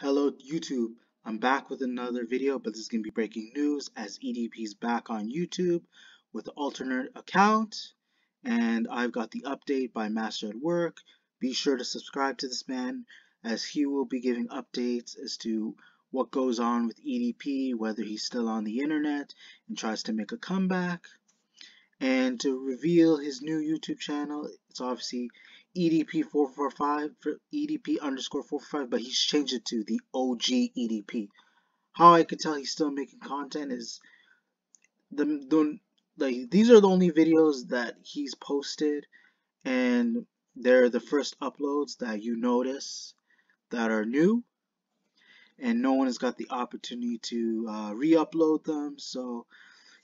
Hello YouTube, I'm back with another video, but this is going to be breaking news as EDP is back on YouTube with alternate account, and I've got the update by Master at Work. Be sure to subscribe to this man as he will be giving updates as to what goes on with EDP, whether he's still on the internet and tries to make a comeback. And to reveal his new YouTube channel, it's obviously EDP445 for EDP underscore 445, but he's changed it to the OG EDP. How I could tell he's still making content is the, the like these are the only videos that he's posted and they're the first uploads that you notice that are new and no one has got the opportunity to uh, re-upload them so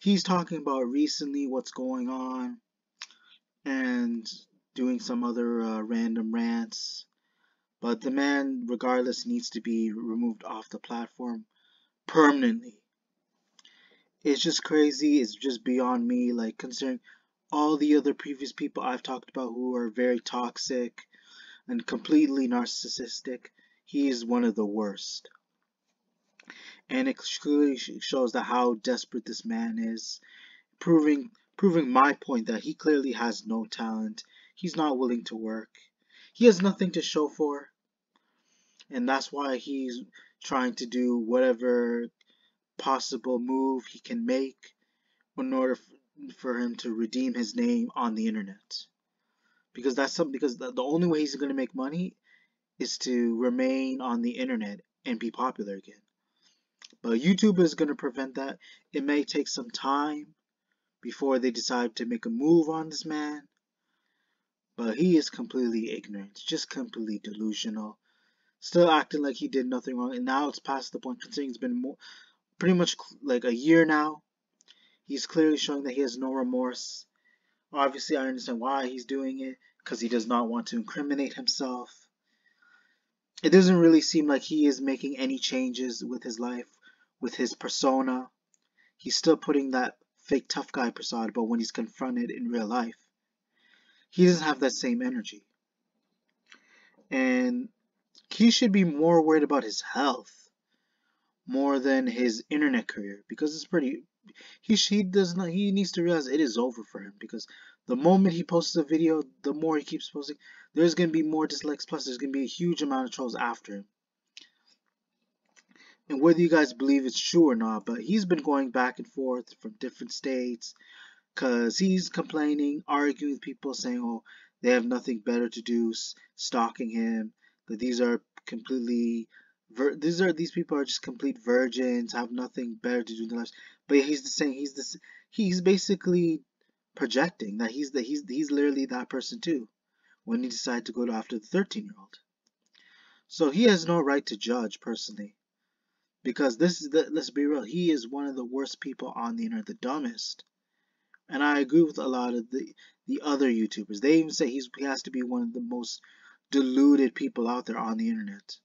he's talking about recently what's going on and doing some other uh, random rants. But the man, regardless, needs to be removed off the platform permanently. It's just crazy. It's just beyond me. Like, considering all the other previous people I've talked about who are very toxic and completely narcissistic, he is one of the worst. And it clearly shows that how desperate this man is, proving proving my point that he clearly has no talent He's not willing to work. He has nothing to show for. And that's why he's trying to do whatever possible move he can make in order for him to redeem his name on the internet. Because that's something because the, the only way he's going to make money is to remain on the internet and be popular again. But YouTube is going to prevent that. It may take some time before they decide to make a move on this man. But he is completely ignorant, just completely delusional. Still acting like he did nothing wrong. And now it's past the point, considering it's been more, pretty much like a year now. He's clearly showing that he has no remorse. Obviously, I understand why he's doing it, because he does not want to incriminate himself. It doesn't really seem like he is making any changes with his life, with his persona. He's still putting that fake tough guy persona, but when he's confronted in real life, he doesn't have that same energy. And he should be more worried about his health more than his internet career because it's pretty he he does not he needs to realize it is over for him because the moment he posts a video the more he keeps posting there's going to be more dislikes plus there's going to be a huge amount of trolls after him and whether you guys believe it's true or not but he's been going back and forth from different states because he's complaining, arguing with people, saying, oh, they have nothing better to do, stalking him, that these are completely, these are these people are just complete virgins, have nothing better to do in their lives. But he's saying he's this he's basically projecting that he's the he's he's literally that person too, when he decided to go after the 13 year old. So he has no right to judge personally, because this is the let's be real, he is one of the worst people on the internet, the dumbest. And I agree with a lot of the, the other YouTubers. They even say he's, he has to be one of the most deluded people out there on the internet.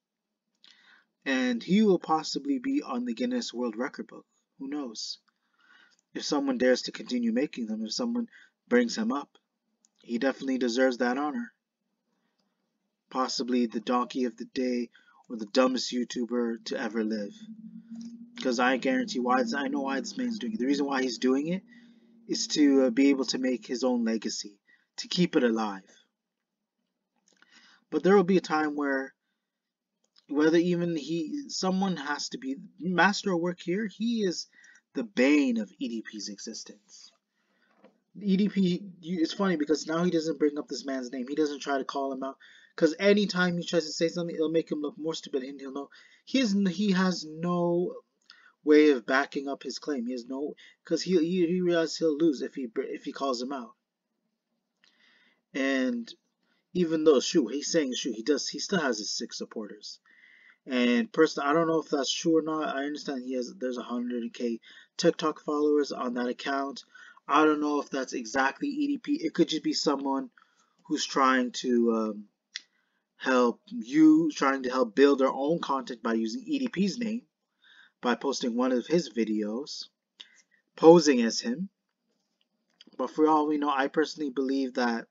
And he will possibly be on the Guinness World Record book. Who knows? If someone dares to continue making them, if someone brings him up, he definitely deserves that honor. Possibly the donkey of the day or the dumbest YouTuber to ever live. Because I guarantee why, I know why this man's doing it. The reason why he's doing it is to uh, be able to make his own legacy, to keep it alive. But there will be a time where whether even he someone has to be Master at Work here, he is the bane of EDP's existence. EDP, it's funny because now he doesn't bring up this man's name. He doesn't try to call him out. Because anytime he tries to say something, it'll make him look more stupid and he'll know. He, he has no way of backing up his claim. He has no, because he, he he realizes he'll lose if he if he calls him out. And even though shoot, he's saying shoot, he does he still has his six supporters. And personally, I don't know if that's true or not. I understand he has there's 100k TikTok followers on that account. I don't know if that's exactly EDP. It could just be someone who's trying to um, help you, trying to help build their own content by using EDP's name by posting one of his videos posing as him. But for all we know, I personally believe that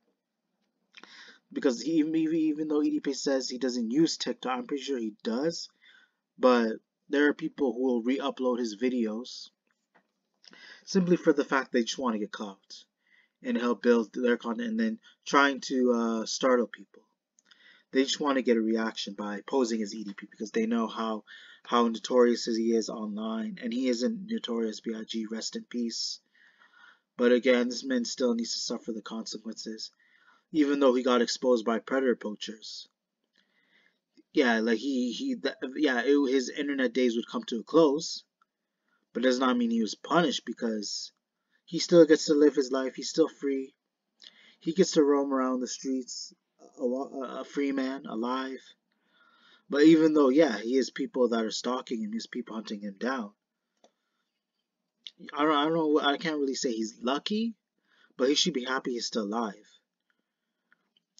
because he, even though EDP says he doesn't use TikTok, I'm pretty sure he does. but there are people who will re-upload his videos simply for the fact they just want to get clout and help build their content and then trying to uh, startle people. They just want to get a reaction by posing as EDP because they know how how notorious he is online and he isn't notorious BIG rest in peace. But again, this man still needs to suffer the consequences even though he got exposed by predator poachers. Yeah, like he he yeah, it, his internet days would come to a close, but does not mean he was punished because he still gets to live his life. He's still free. He gets to roam around the streets, a, a free man, alive. But even though, yeah, he has people that are stalking him, he has people hunting him down. I don't, I don't know. I can't really say he's lucky, but he should be happy he's still alive.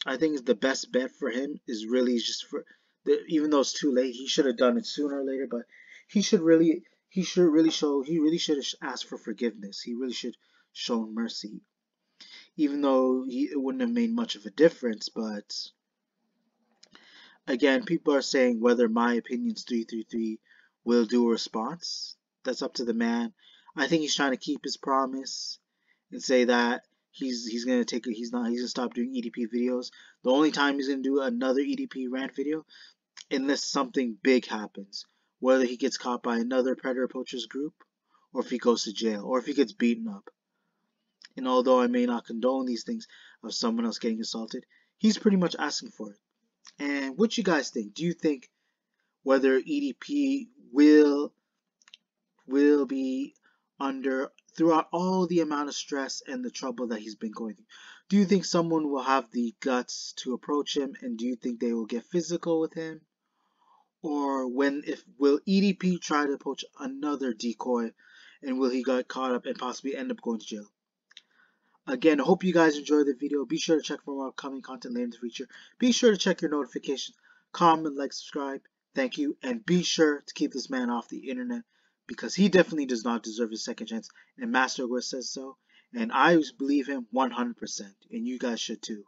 I think the best bet for him is really just for, even though it's too late, he should have done it sooner or later. But he should really, he should really show, he really should have asked for forgiveness. He really should show mercy, even though it wouldn't have made much of a difference. But again, people are saying whether my opinions 333 will do a response. That's up to the man. I think he's trying to keep his promise and say that he's he's gonna take it. He's not. He's gonna stop doing EDP videos. The only time he's gonna do another EDP rant video, unless something big happens, whether he gets caught by another predator poachers group, or if he goes to jail, or if he gets beaten up. And although I may not condone these things of someone else getting assaulted, he's pretty much asking for it. And what you guys think? Do you think whether EDP will will be under throughout all the amount of stress and the trouble that he's been going through. Do you think someone will have the guts to approach him and do you think they will get physical with him? Or when if will EDP try to approach another decoy and will he get caught up and possibly end up going to jail? Again, I hope you guys enjoyed the video. Be sure to check for more upcoming content later in the future. Be sure to check your notifications, comment, like, subscribe. Thank you, and be sure to keep this man off the internet because he definitely does not deserve a second chance, and Master West says so, and I believe him 100%, and you guys should too.